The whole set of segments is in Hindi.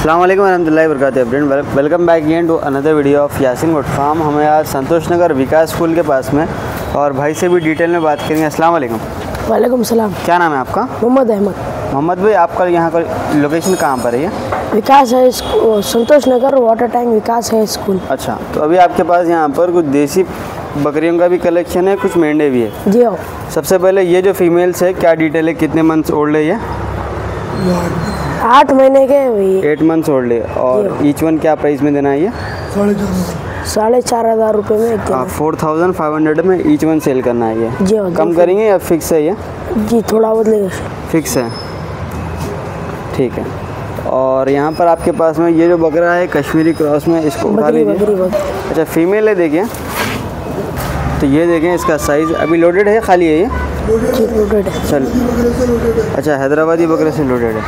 अल्लाम वरहमल work welcome back again to another video of Yasin goat farm हमें आज संतोष नगर विकास स्कूल के पास में और भाई से भी डिटेल में बात करेंगे। अस्सलाम वालेकुम वालेकुम सलाम। क्या नाम है आपका? मोहम्मद अहमद। मोहम्मद भाई आपका यहाँ का लोकेशन कहाँ पर है ये? विकास है संतोष नगर वाटर टैंक विकास है स्कूल। अच्छा तो अभी आपके पास यहाँ पर कुछ देसी बकरियों का भी कलेक्शन है कुछ मेंढे भी है। जी हाँ। सबसे पहले ये जो फीमेल्स है क्या डिटेल है? कितने मंथ्स ओल्ड है ये? आठ महीने के एट मंथ्स ओल्ड है। और ईच वन क्या प्राइस में देना है ये? साढ़े चार हज़ार रुपये में फोर थाउज़ेंड फाइव हंड्रेड में ईच वन सेल करना है ये। जी हाँ कम करेंगे या फिक्स है ये? जी थोड़ा बहुत लेगा। फिक्स है। ठीक है। और यहाँ पर आपके पास में ये जो बकरा है कश्मीरी क्रॉस में इसको उठा लीजिए। अच्छा फीमेल है देखिए। तो ये देखें इसका साइज़ अभी लोडेड है खाली है ये? चल। अच्छा हैदराबादी बकरे से लोडेड है।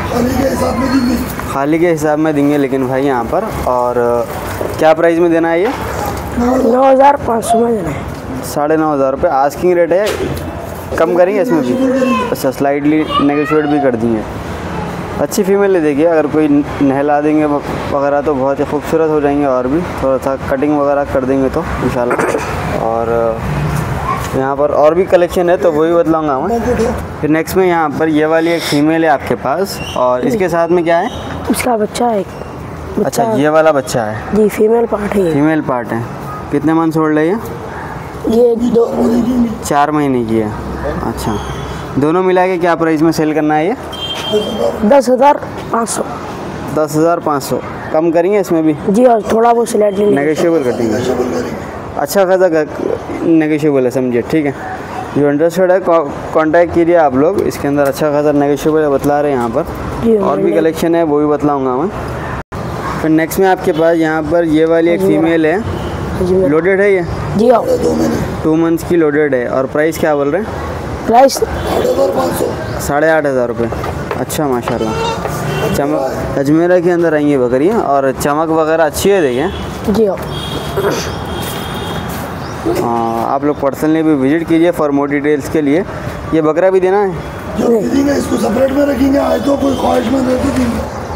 खाली के हिसाब में देंगे लेकिन भाई यहाँ पर और क्या प्राइस में देना है ये? नौ हज़ार पाँच सौ में देना है। साढ़े नौ हज़ार रुपये। आस्किंग रेट है? कम करेंगे इसमें भी? अच्छा स्लाइडली नेगोशिएट भी कर दिए अच्छी फीमेल है देखिए अगर कोई नहला देंगे वगैरह तो बहुत ही खूबसूरत हो जाएँगे और भी। थोड़ा सा कटिंग वगैरह कर देंगे तो इंशाल्लाह। और यहाँ पर और भी कलेक्शन है तो वही बतलाऊँगा मैं। फिर नेक्स्ट में यहाँ पर ये वाली एक फीमेल है आपके पास और इसके साथ में क्या है? उसका बच्चा है। अच्छा बच्चा। ये वाला बच्चा है। जी फीमेल पार्ट है फीमेल पार्ट है। कितने मंथ्स ओल्ड है ये? ये दो चार महीने की है। अच्छा। दोनों मिला के क्या प्राइस में सेल करना है ये? दस हज़ार पाँच सौ। दस हज़ार पाँच सौ। कम करेंगे इसमें भी? जी और थोड़ा बहुत स्लाइडली नेगोशिएबल कटेंगे अच्छा खासा नेगोशिएबल है समझिए ठीक है? जो इंटरेस्टेड है कांटेक्ट कीजिए आप लोग। इसके अंदर अच्छा खासा नेगोशिएबल बतला रहे हैं यहाँ पर। और भी कलेक्शन है वो भी बतलाऊँगा मैं। फिर नेक्स्ट में आपके पास यहाँ पर ये वाली एक फीमेल है। लोडेड है ये? जी हाँ। टू मंथ्स की लोडेड है। और प्राइस क्या बोल रहे हैं? प्राइस साढ़े आठ हज़ार रुपये अच्छा माशाल्लाह। चमक अजमेरा के अंदर आई है बकरियाँ। और चमक वगैरह अच्छी है देखिए। जी हाँ। हाँ, आप लोग पर्सनली भी विज़िट कीजिए फॉर मोर डिटेल्स के लिए। ये बकरा भी देना है? खरीदेंगे इसको सेपरेट में रखेंगे आज तो कोई ख्वाहिशमंद रहती थी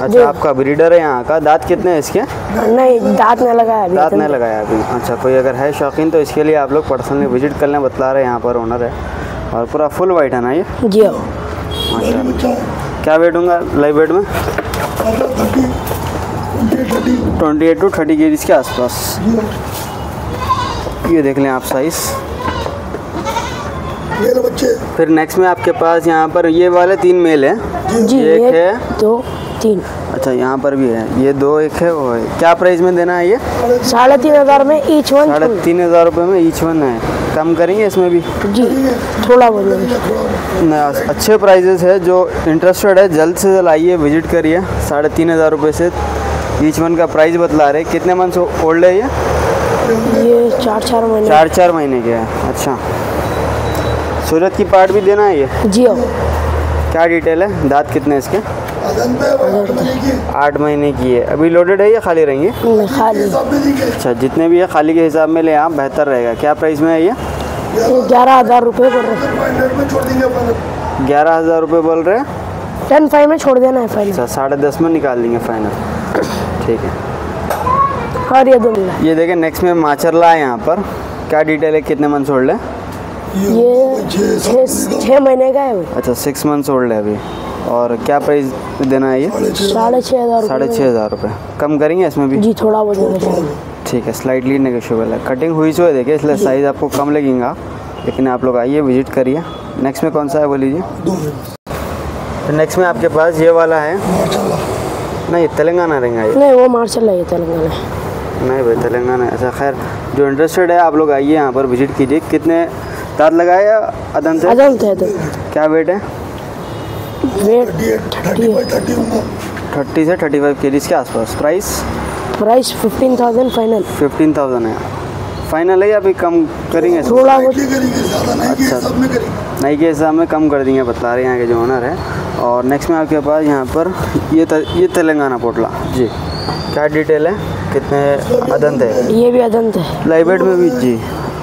अच्छा आपका ब्रीडर है यहाँ का? दांत कितने हैं इसके? नहीं दांत नहीं लगाया अभी दांत नहीं लगाया अभी। अच्छा कोई अगर है शौकीन तो इसके लिए आप लोग पर्सनली विज़िट कर लें बतला रहे हैं यहाँ पर ओनर है। और पूरा फुल वाइट है ना ये? जी। हाँ माशा क्या वेट होगा लाइव वेट में? Twenty eight to thirty K G के आसपास। ये देख लें आप साइज़ ये लो बच्चे। फिर नेक्स्ट में आपके पास यहाँ पर ये वाले तीन मेल हैं। जी एक है। दो तीन। अच्छा यहाँ पर भी है। ये दो एक है वो है क्या प्राइस में देना है ये? साढ़े तीन हज़ार में ईच वन साढ़े तीन हज़ार रुपये में ईच वन है। कम करेंगे इसमें भी? जी थोड़ा बहुत। अच्छे प्राइजेस है जो इंटरेस्टेड है जल्द से जल्द आइए विज़िट करिए। साढ़े तीन हज़ार रुपये से ईच वन का प्राइस बतला रहे। कितने मंथ्स ओल्ड है ये? ये चार चार महीने। चार चार महीने के है। अच्छा। सूरत की पार्ट भी देना है ये? जी हाँ क्या डिटेल है? दांत कितने इसके? आठ महीने की है। अभी लोडेड है या खाली रहेंगे? खाली। अच्छा जितने भी है खाली के हिसाब में ले आप बेहतर रहेगा। क्या प्राइस में है ये? ग्यारह हज़ार रुपये बोल रहे ग्यारह हज़ार रुपये बोल रहे हैं? टेन फाइव में छोड़ देना है फाइनल अच्छा साढ़े दस में निकाल देंगे फाइनल ठीक है। और ये दो मिला ये देखें नेक्स्ट में माचरला है यहाँ पर। क्या डिटेल है? कितने मंथ्स ओल्ड है? ये छः छः महीने का है अच्छा सिक्स मंथ्स ओल्ड है अभी। और क्या प्राइस देना है ये? साढ़े छः हज़ार साढ़े छः हज़ार रुपये। कम करेंगे इसमें भी? जी थोड़ा बहुत ठीक है स्लाइटली नेगोशियबल है। कटिंग हुई सो है देखिए इसलिए साइज़ आपको कम लगेगा। लेकिन आप लोग आइए विज़िट करिए। नेक्स्ट में कौन सा है बोल लीजिए तो नेक्स्ट में आपके पास ये वाला है। नहीं तेलंगाना रहेगा ये। नहीं वो मार्शल है तेलंगाना। नहीं भाई तेलंगाना ऐसा खैर जो इंटरेस्टेड है आप लोग आइए यहाँ पर विज़िट कीजिए। कितने दांत लगाए या अदन से अदम थे तो। क्या वेट है? वेट थर्टी से थर्टी फाइव के के आसपास। Price price fifteen thousand final fifteen thousand है। फाइनल है या अभी कम करेंगे? थोड़ा बहुत ये नहीं कि अच्छा। नई के हिसाब में कम कर देंगे बता रहे हैं यहाँ के जो ओनर है। और नेक्स्ट में आपके पास यहाँ पर ये ये तेलंगाना पोटला। जी। क्या डिटेल है? कितने अदंत है? ये भी अदंत है। लाइवेट में भी? जी।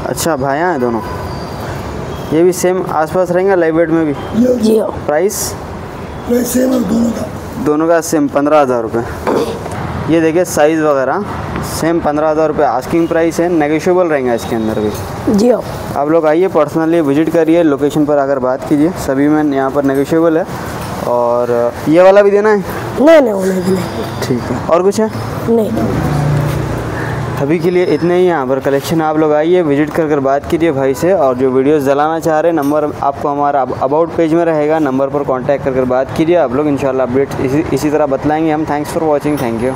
अच्छा भाया हैं दोनों। ये भी सेम आसपास रहेंगे लाइवेट में भी? जी हाँ। प्राइस प्राइस सेम दोनों का। दोनों का सेम पंद्रह हज़ार रुपये ये देखिए साइज़ वगैरह। सेम पंद्रह हज़ार रुपये आस्किंग प्राइस है नेगोशिएबल रहेंगे इसके अंदर भी। जी हाँ। आप लोग आइए पर्सनली विज़िट करिए लोकेशन पर आकर बात कीजिए। सभी में यहाँ पर नेगोशिएबल है। और ये वाला भी देना है? नहीं नहीं उन्हें भी नहीं। ठीक है। और कुछ है? नहीं। अभी के लिए इतने ही यहाँ पर कलेक्शन आप लोग आइए विज़िट कर कर बात कीजिए भाई से। और जो वीडियोस जलाना चाह रहे हैं नंबर आपको हमारा अबाउट पेज में रहेगा। नंबर पर कांटेक्ट कर कर बात कीजिए। आप लोग इंशाल्लाह अपडेट इसी इसी तरह बतलाएँगे। हम thanks for watching thank you